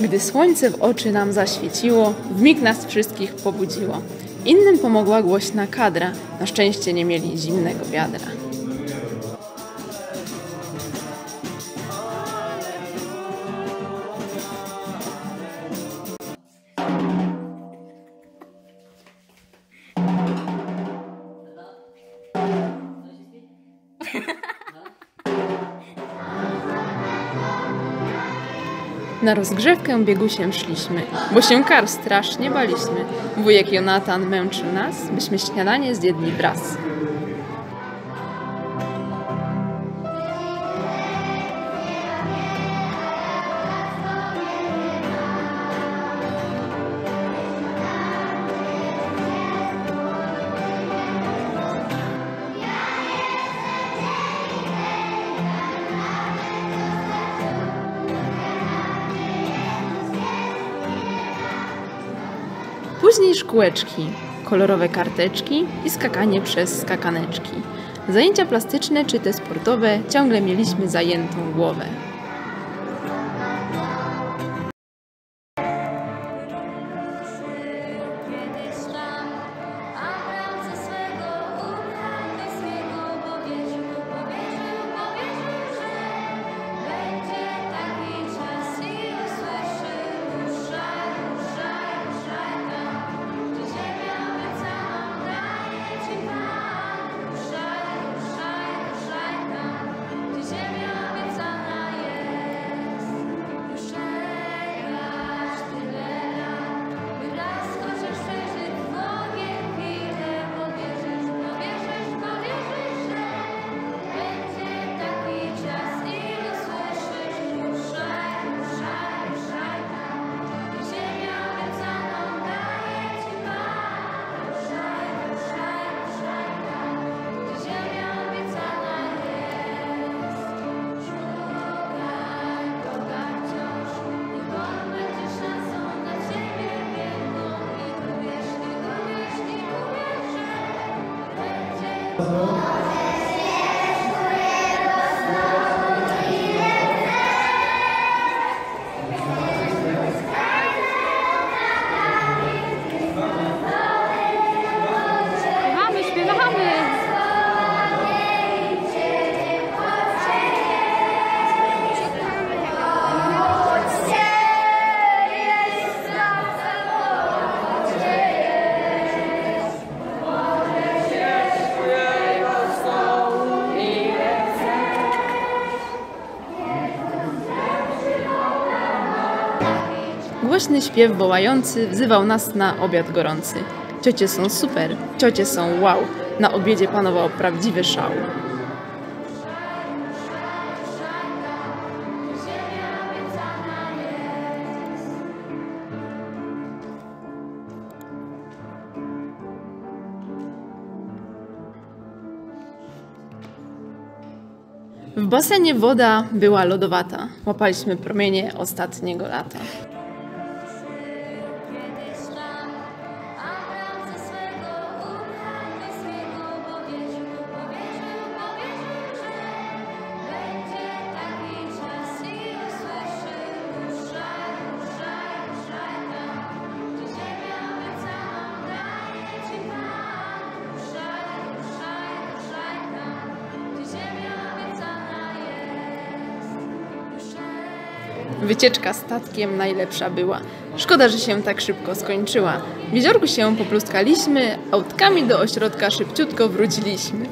Gdy słońce w oczy nam zaświeciło, w mig nas wszystkich pobudziło. Innym pomogła głośna kadra, na szczęście nie mieli zimnego wiadra. Na rozgrzewkę biegusiem szliśmy, bo się kar strasznie baliśmy. Wujek Jonatan męczył nas, byśmy śniadanie zjedli wraz. Później szkółeczki, kolorowe karteczki i skakanie przez skakaneczki. Zajęcia plastyczne czy te sportowe ciągle mieliśmy zajętą głowę. Głośny śpiew wołający wzywał nas na obiad gorący. Ciocie są super, ciocie są wow. Na obiedzie panował prawdziwy szał. W basenie woda była lodowata. Łapaliśmy promienie ostatniego lata. Wycieczka statkiem najlepsza była. Szkoda, że się tak szybko skończyła. W jeziorku się popluskaliśmy, autkami do ośrodka szybciutko wróciliśmy.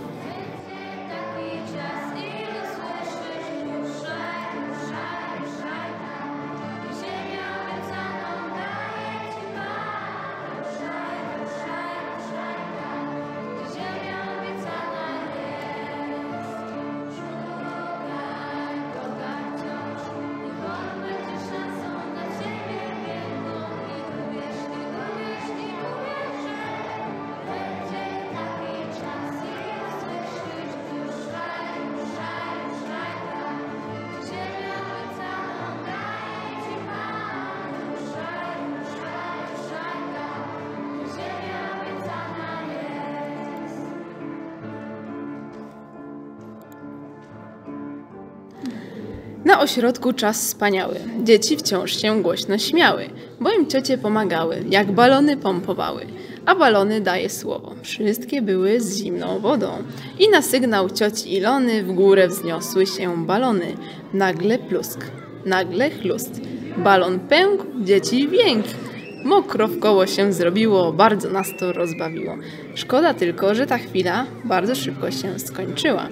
Na ośrodku czas wspaniały. Dzieci wciąż się głośno śmiały, bo im ciocie pomagały, jak balony pompowały. A balony daje słowo. Wszystkie były z zimną wodą. I na sygnał cioci Ilony w górę wzniosły się balony. Nagle plusk, nagle chlust. Balon pękł, dzieci więk. Mokro w koło się zrobiło, bardzo nas to rozbawiło. Szkoda tylko, że ta chwila bardzo szybko się skończyła.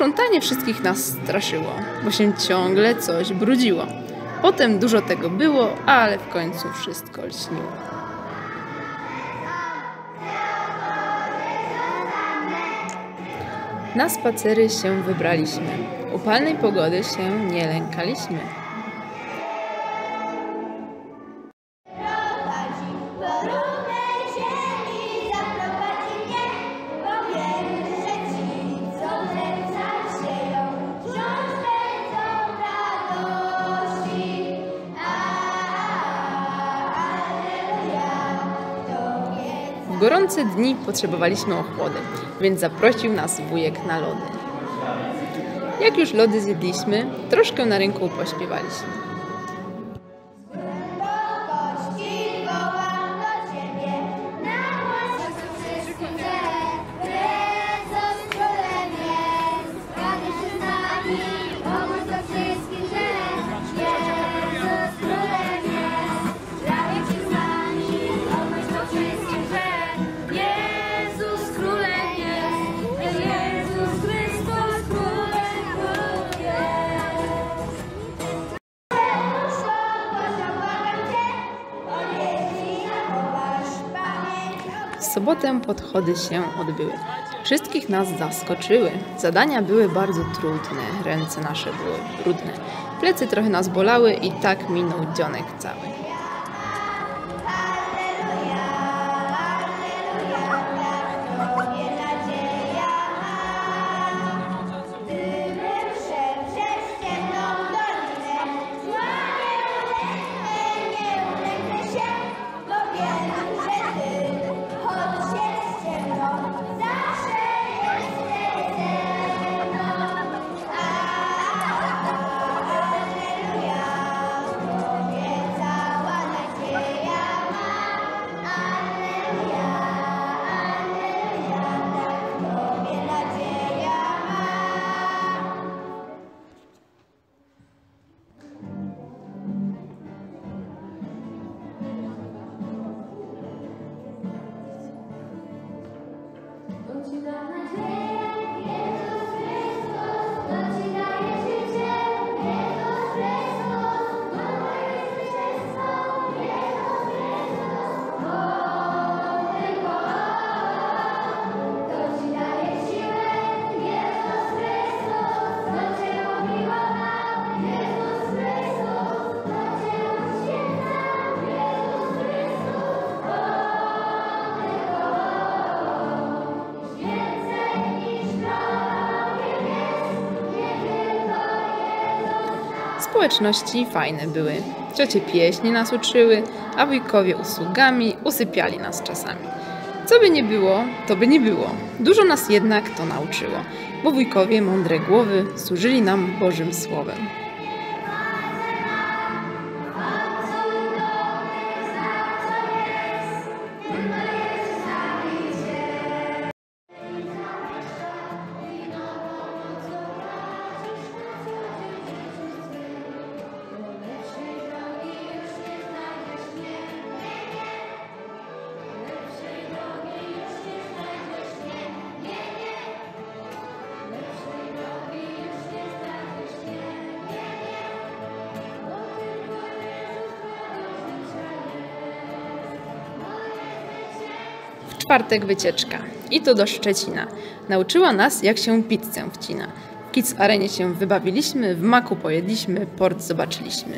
Sprzątanie wszystkich nas straszyło, bo się ciągle coś brudziło. Potem dużo tego było, ale w końcu wszystko lśniło. Na spacery się wybraliśmy. Upalnej pogody się nie lękaliśmy. Gorące dni potrzebowaliśmy ochłody, więc zaprosił nas wujek na lody. Jak już lody zjedliśmy, troszkę na rynku pośpiewaliśmy. Sobotę podchody się odbyły. Wszystkich nas zaskoczyły. Zadania były bardzo trudne, ręce nasze były brudne. Plecy trochę nas bolały i tak minął dzionek cały. Społeczności fajne były. Ciocie pieśni nas uczyły, a wujkowie usługami usypiali nas czasami. Co by nie było, to by nie było. Dużo nas jednak to nauczyło, bo wujkowie mądre głowy służyli nam Bożym Słowem. Czwartek wycieczka. I to do Szczecina. Nauczyła nas, jak się pizzę wcina. W Kids Arenie się wybawiliśmy, w maku pojedliśmy, port zobaczyliśmy.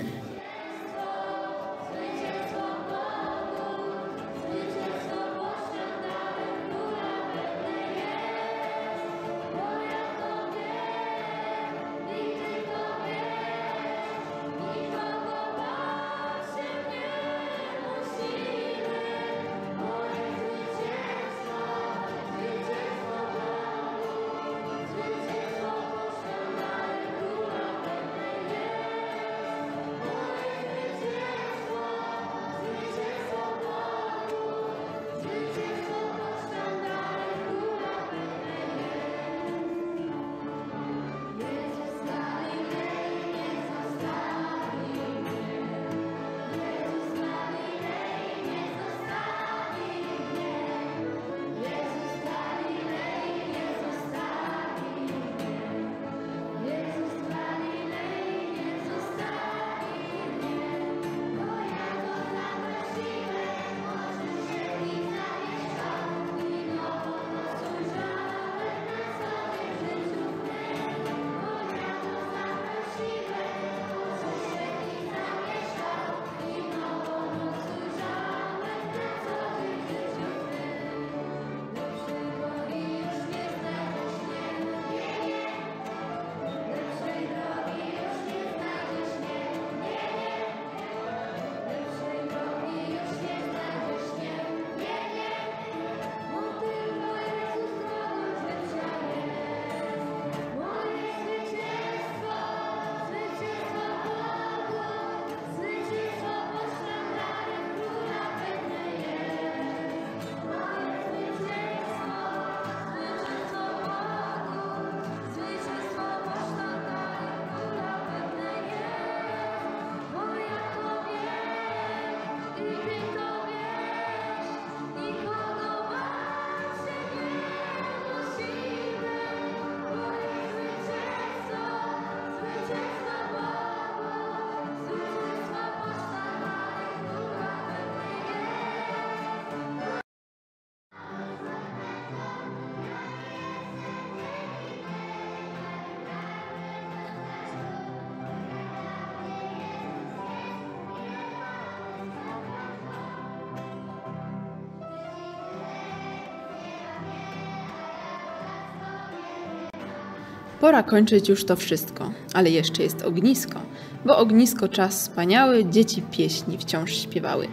Pora kończyć już to wszystko, ale jeszcze jest ognisko, bo ognisko czas wspaniały, dzieci pieśni wciąż śpiewały.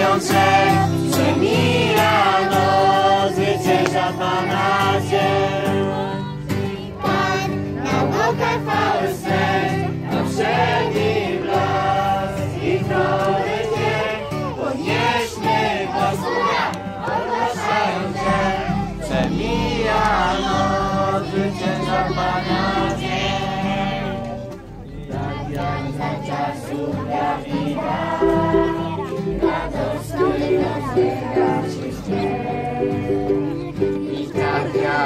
Że przemija noc, zwycięża Pana dzień. Pan na nowe chwały swej, a przed nim las i trudny dzień. Podnieśmy głos ogłaszając, że przemija noc, zwycięża Pana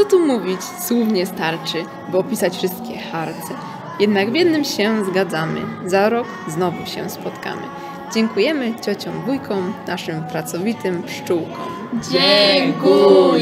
Co tu mówić, słów nie starczy, by opisać wszystkie harce. Jednak w jednym się zgadzamy. Za rok znowu się spotkamy. Dziękujemy ciociom wujkom, naszym pracowitym pszczółkom. Dziękujemy!